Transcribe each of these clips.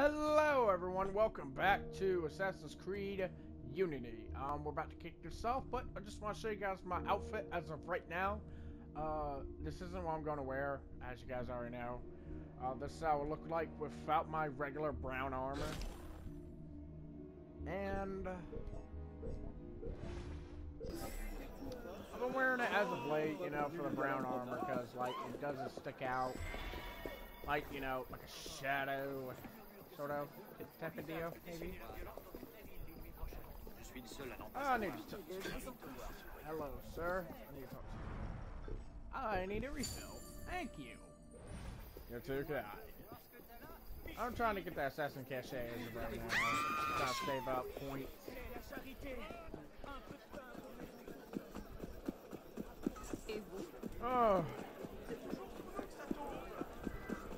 Hello everyone, welcome back to Assassin's Creed Unity. Um, we're about to kick this off, but I just want to show you guys my outfit as of right now. Uh, this isn't what I'm going to wear, as you guys already know. Uh, this is how it look like without my regular brown armor. And... I've been wearing it as of late, you know, for the brown armor, because, like, it doesn't stick out. Like, you know, like a shadow, sort of type of deal, maybe. Oh, I need to talk. Hello, sir. I need to talk. Ah, I need a refill. Thank you. You're too kind. I'm trying to get that assassin cachet as right now. Trying to save up points. Oh.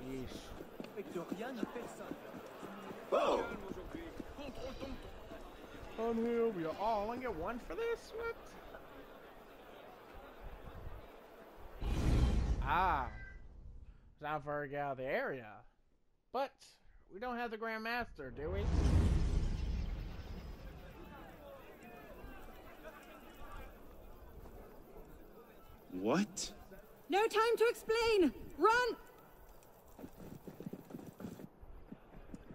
Yeesh. Whoa! On here we are. Oh, I only get one for this? What? Ah. Sound for get out of the area. But we don't have the Grand Master, do we? What? No time to explain! Run!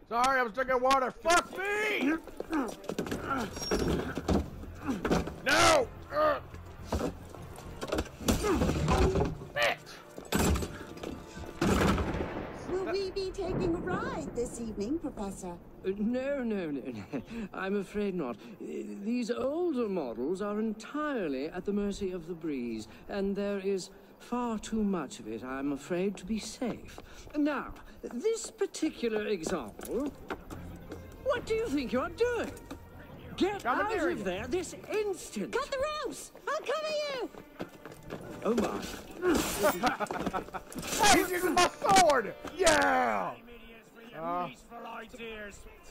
Sorry, I was drinking water. Fuck me! No! Uh. Will we be taking a ride this evening, Professor? Uh, No, no, no, no. I'm afraid not. These older models are entirely at the mercy of the breeze, and there is far too much of it, I'm afraid, to be safe. Now, this particular example. What do you think you're doing? Get Coming out of you. there this instant! Cut the ropes! I'll cover you! Oh my. Hey, he's using my sword! Yeah! idiots for your Uh.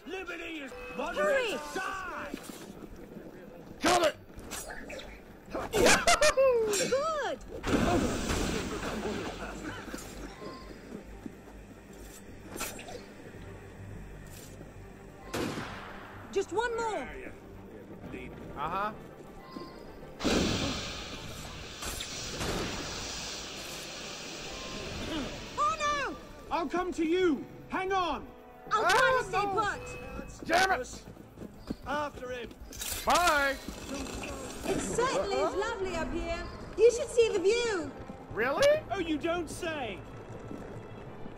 Liberty is Hurry! Die! Kill it! Good! One more! Uh-huh. Oh no! I'll come to you. Hang on. I'll try to stay Ah, put! Damn it! After him. Bye! It certainly is lovely up here. You should see the view. Really? Oh, you don't say.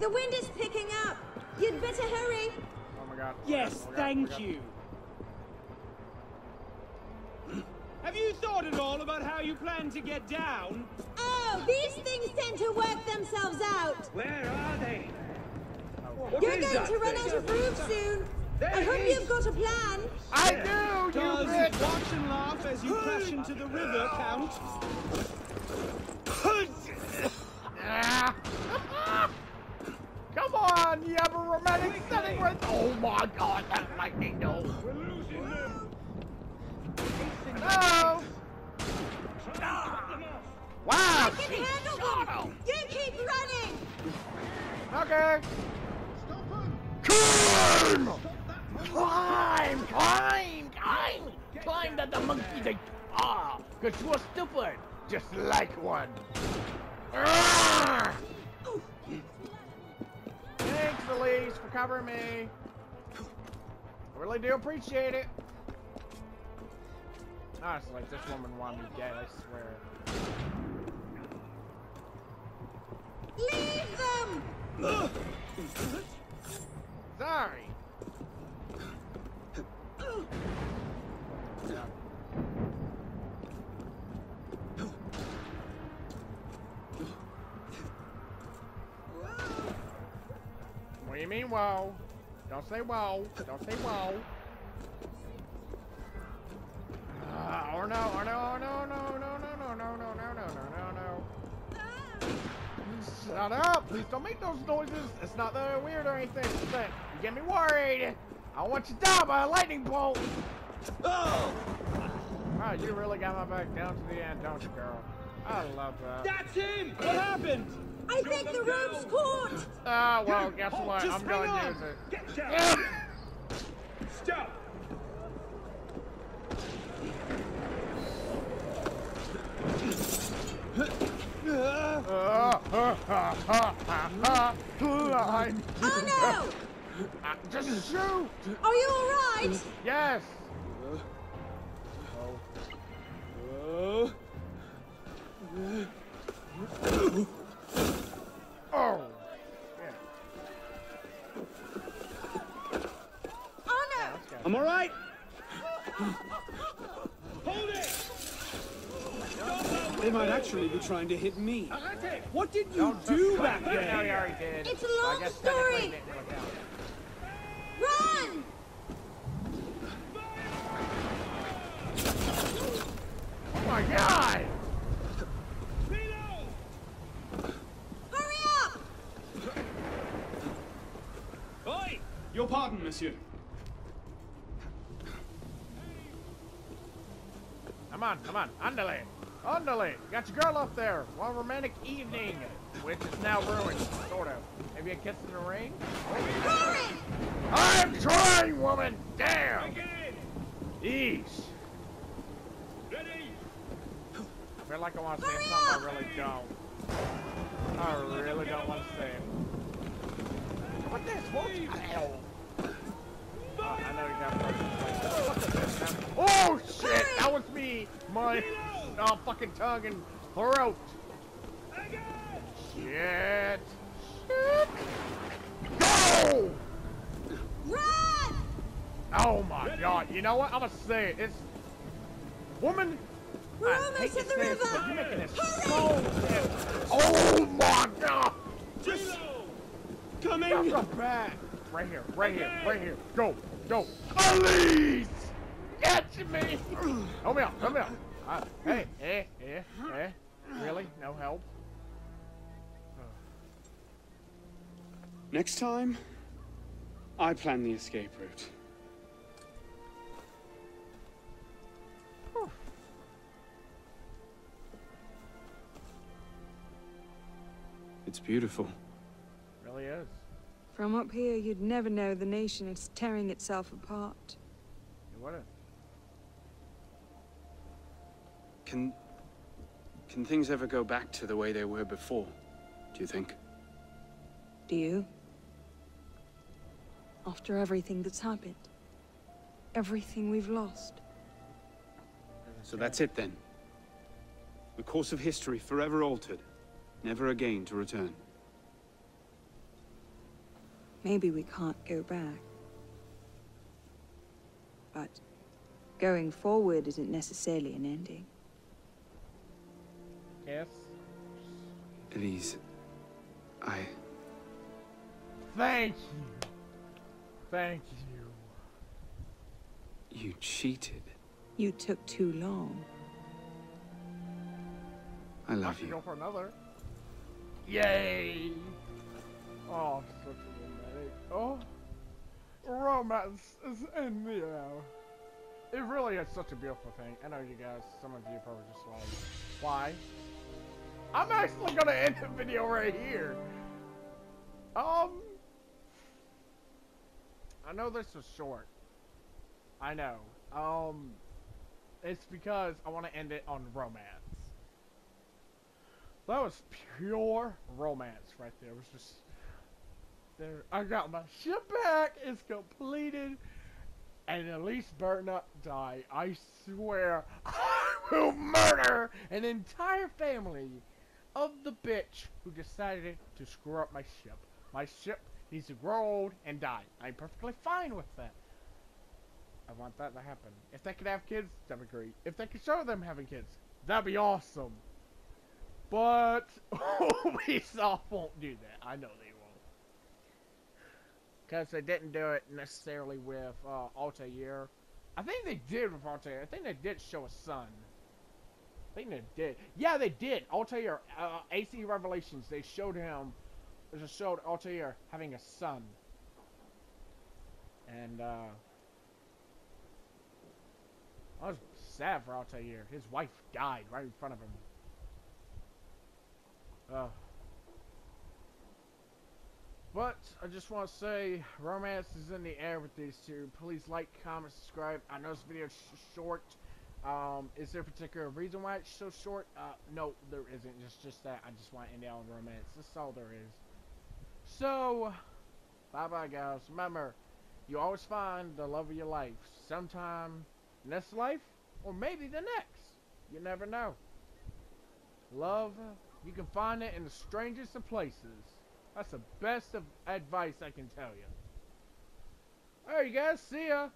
The wind is picking up. You'd better hurry. Oh my god. Yes, Oh my God, oh my thank God. you. Have you thought at all about how you plan to get down? Oh, these things tend to work themselves out. Where are they? You're going to run out of room soon. I hope you've got a plan. I do, you Does bitch! watch and laugh as you crash into the river count? Come on, you have a romantic setting with. Oh my god, that lightning no. We're losing them. No! Wow! I can handle them. You keep running. Okay. Climb! Climb! Climb! Climb! Climb that the monkey they ah! Cause you are stupid! Just like one! Thanks, Elise, for covering me. I really do appreciate it. Honestly, like this woman wanted me dead, I swear. Leave them. Sorry. What do you mean, whoa? Don't say whoa. Don't say whoa. Shut up! Please don't make those noises. It's not that weird or anything. It's that you get me worried. I want you down by a lightning bolt. Oh! Wow, you really got my back down to the end, don't you, girl? I love that. That's him! What happened? I think the rope's caught! Ah, well, guess Halt, what? just I'm gonna on. use it. Get down. Stop. Ah, ah, ah, ah, ah, ah. Line. Oh Ah, Just shoot! no! Are you alright? Yes! Oh. Oh! Yeah, Oh no! I'm all right. Hold it. They might actually be trying to hit me. What did you Don't do touch back me. There? It's a long story. technically it didn't work out. Run! Oh my god! Hurry up! Oi! Your pardon, monsieur. Come on, come on, andale! You got your girl up there! One romantic evening! Which is now ruined, sort of. Maybe a kiss in the ring? I'm trying, woman! Damn! Eesh! Ready. I feel like I want to say something! I really don't. I really don't want to say. What? What? Ow. Uh, I know first. What the this. Oh shit! That was me! My oh, fucking tongue and throat! Shit! Shit! Go! Run! Oh my god, you know what? I'm gonna say it. It's. Woman! We're I almost hate at the to say this, river! You're making this Hurry! so. Oh my god! Just coming. Come back! Right here, right here, right here. Go, go. Elise! Catch me! Help me out, help me out. Uh, hey, eh, eh, eh. Really? No help? Next time, I plan the escape route. It's beautiful. Really is. From up here, you'd never know the nation is tearing itself apart. You wouldn't. Can can things ever go back to the way they were before? Do you think? Do you? After everything that's happened? Everything we've lost? So that's it then. The course of history forever altered, never again to return. Maybe we can't go back. But going forward isn't necessarily an ending. Yes. Elise, I Thank you. Thank you. you cheated. You took too long. I I love should you. go for another. Yay! Oh, such a romantic. Oh, romance is in the air. It really is such a beautiful thing. I know you guys, some of you probably just like, why? I'm actually gonna end the video right here. Um, I know this was short. I know. Um, it's because I want to end it on romance. That was pure romance right there. It was just there. I got my ship back. It's completed, and at least Bernard die. I swear, I will murder an entire family of the bitch who decided to screw up my ship. My ship needs to grow old and die. I'm perfectly fine with that. I want that to happen. If they could have kids, that'd be great. If they could show them having kids, that'd be awesome. But Ubisoft won't do that. I know they. Because they didn't do it necessarily with uh, Altair. I think they did with Altair. I think they did show a son. I think they did. Yeah, they did. Altair, uh, AC Revelations, they showed him, they showed Altair having a son. And, uh, I was sad for Altair. His wife died right in front of him. Oh. But I just want to say, romance is in the air with these two. Please like, comment, subscribe. I know this video is sh short. Um, is there a particular reason why it's so short? Uh, no, there isn't. It's just that I just want to end it on romance. That's all there is. So, bye bye, guys. Remember, you always find the love of your life sometime in this life, or maybe the next. You never know. Love, you can find it in the strangest of places. That's the best of advice I can tell you. Alright, you guys, see ya.